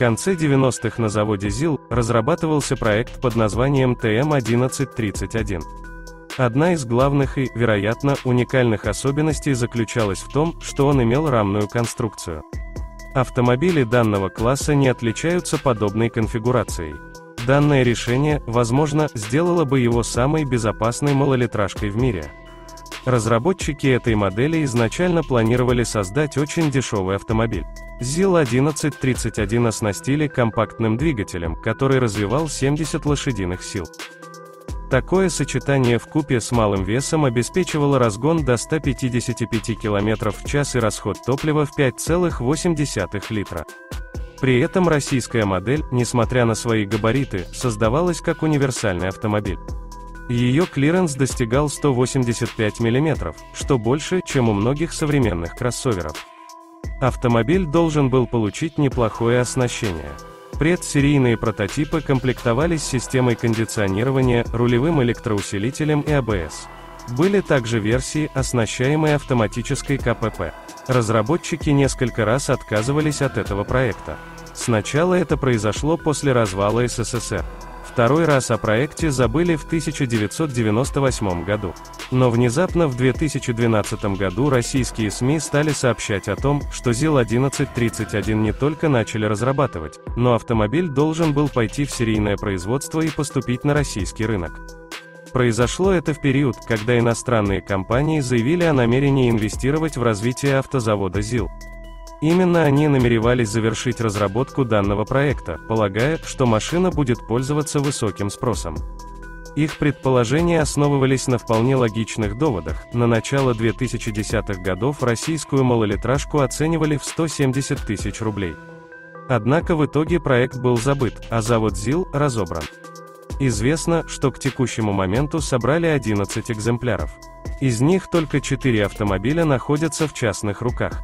конце 90-х на заводе ЗИЛ разрабатывался проект под названием ТМ-1131. Одна из главных и, вероятно, уникальных особенностей заключалась в том, что он имел рамную конструкцию. Автомобили данного класса не отличаются подобной конфигурацией. Данное решение, возможно, сделало бы его самой безопасной малолитражкой в мире. Разработчики этой модели изначально планировали создать очень дешевый автомобиль. ЗИЛ-1131 оснастили компактным двигателем, который развивал 70 лошадиных сил. Такое сочетание вкупе с малым весом обеспечивало разгон до 155 км в час и расход топлива в 5,8 литра. При этом российская модель, несмотря на свои габариты, создавалась как универсальный автомобиль. Ее клиренс достигал 185 мм, что больше, чем у многих современных кроссоверов. Автомобиль должен был получить неплохое оснащение. Предсерийные прототипы комплектовались системой кондиционирования, рулевым электроусилителем и АБС. Были также версии, оснащаемые автоматической КПП. Разработчики несколько раз отказывались от этого проекта. Сначала это произошло после развала СССР. Второй раз о проекте забыли в 1998 году. Но внезапно в 2012 году российские СМИ стали сообщать о том, что ЗИЛ-1131 не только начали разрабатывать, но автомобиль должен был пойти в серийное производство и поступить на российский рынок. Произошло это в период, когда иностранные компании заявили о намерении инвестировать в развитие автозавода ЗИЛ. Именно они намеревались завершить разработку данного проекта, полагая, что машина будет пользоваться высоким спросом. Их предположения основывались на вполне логичных доводах. На начало 2010-х годов российскую малолитражку оценивали в 170 тысяч рублей. Однако в итоге проект был забыт, а завод ЗИЛ разобран. Известно, что к текущему моменту собрали 11 экземпляров. Из них только 4 автомобиля находятся в частных руках.